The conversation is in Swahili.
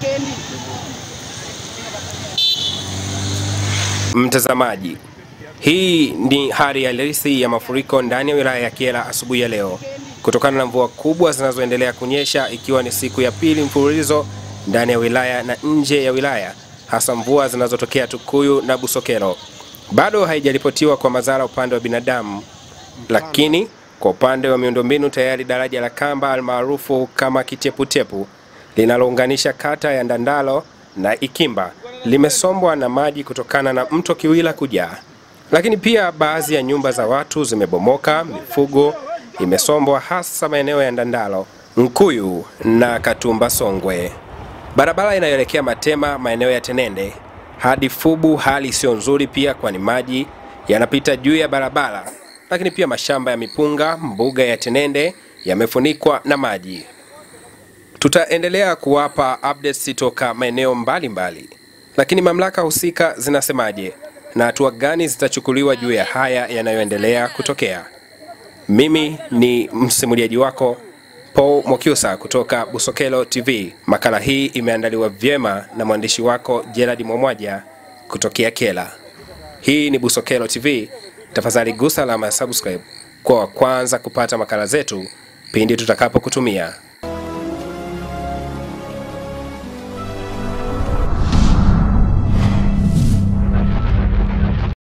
Kendi. Mtazamaji, hii ni hali halisi ya mafuriko ndani ya wilaya ya Kyela asubuhi ya leo kutokana na mvua kubwa zinazoendelea kunyesha ikiwa ni siku ya pili mfululizo ndani ya wilaya na nje ya wilaya, hasa mvua zinazotokea Tukuyu na Busokelo. Bado haijaripotiwa kwa madhara upande wa binadamu, lakini kwa upande wa miundombinu tayari daraja la Kamba almaarufu kama Kiteputepu linalounganisha kata ya Ndandalo na Ikimba limesombwa na maji kutokana na mto Kiwila kujaa. Lakini pia baadhi ya nyumba za watu zimebomoka, mifugo imesombwa hasa maeneo ya Ndandalo, Nkuyu na Katumba Songwe. Barabara inayoelekea Matema maeneo ya Tenende hadi Fubu hali sio nzuri pia, kwani maji yanapita juu ya barabara, lakini pia mashamba ya mipunga, mbuga ya Tenende yamefunikwa na maji. Tutaendelea kuwapa updates toka maeneo mbalimbali, lakini mamlaka husika zinasemaje na hatua gani zitachukuliwa juu ya haya yanayoendelea kutokea? Mimi ni msimuliaji wako Paul Mokyusa kutoka Busokelo TV. Makala hii imeandaliwa vyema na mwandishi wako Gerard Mwamwaja kutokea Kela. Hii ni Busokelo TV. Tafadhali gusa alama ya subscribe kwa wa kwanza kupata makala zetu pindi tutakapokutumia.